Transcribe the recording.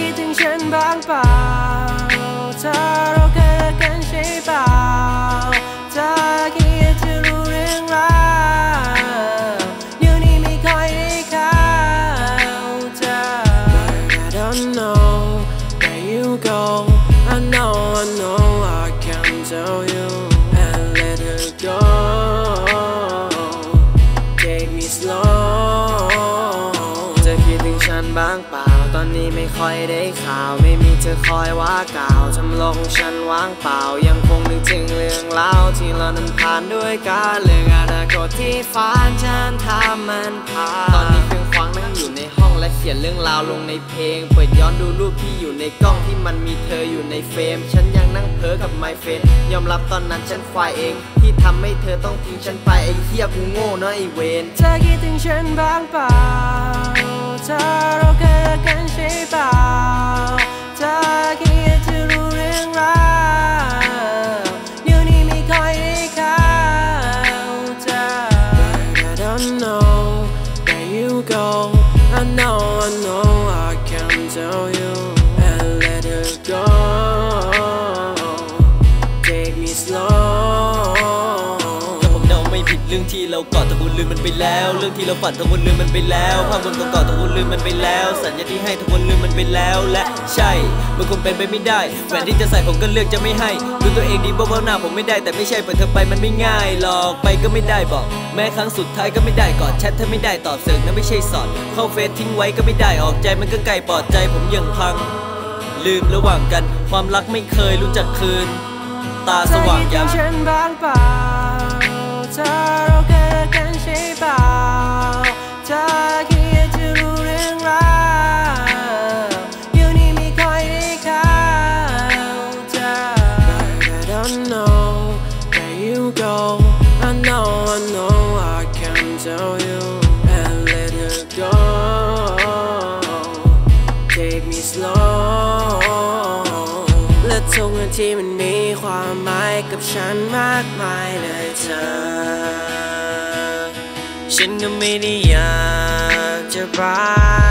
คิดถึงฉันบ้างเปล่าเธอเราเคยกันใช่เปล่าเธอคิดจะรู้เรื่องราวเดี๋ยนี้ไม่คยได้ข่าวเธอ I don't know where you go I know I know tell you and let her go Take me slow จะคิดถึงฉันบ้างเปล่า ตอนนี้ไม่ค่อยได้ข่าว ไม่มีเธอคอยว่ากล่าวทำลงฉันว่างเปล่า ยังคงนึกถึงเรื่องเล่าวที่เรานั้นผ่านด้วยกันเรื่องอนาคตที่ฝันฉันทำมันผ่านตอนนี้เครื่องควางนั่งอยู่ในห้องและเขียนเรื่องราวลงในเพลง เปิดย้อนดูรูปที่อยู่ในกล้องที่มันมีเธออยู่ในเฟรมฉัน นั่งเพ้อกับไมเฟนยอมรับตอนนั้นฉันควายเอง ที่ทำให้เธอต้องทิ้งฉันไปไอ้เหี้ยกูโง่เนะไอ้เวนเธอคิดถึงฉันบ้างเปล่าเธอเราเคยรักกันใช่เปล่าเธอแค่อยากจะรู้เรื่องราวเดี๋ยวนี้ไม่ค่อยได้เข้าใจ But I don't know where you go I know I know I can't tell you ที่เรากอดตะบุญลืมมันไปแล้ว เรื่องที่เราฝันตะบุญลืมมันไปแล้วภาพบนกอดตะบุญลืมมันไปแล้ว สัญญาที่ให้ตะบุญลืมมันไปแล้วและใช่มันคงเป็นไปไม่ได้แหวนที่จะใส่ผมก็เลือกจะไม่ให้ดูตัวเองดีเบาๆหน้าผมไม่ได้แต่ไม่ใช่เปิดเธอไปมันไม่ง่ายหรอกไปก็ไม่ได้บอก แม้ครั้งสุดท้ายก็ไม่ได้กอดแชทถ้าไม่ได้ตอบเสิร์ฟนั่นไม่ใช่สอนเข้าเฟซทิ้งไว้ก็ไม่ได้ออกใจมันก็ไกลปลอดใจผมยังพัง ลืมระหว่างกัน ความรักไม่เคยรู้จักคืน ตาสว่างยางมฉันบ้างเปล่า go I know I know I can tell you and let her go Take me slow และทุกนาทีมันมีความหมายกับฉันมากมายเลยเธอ ฉันก็ไม่ได้อยากจะร้าย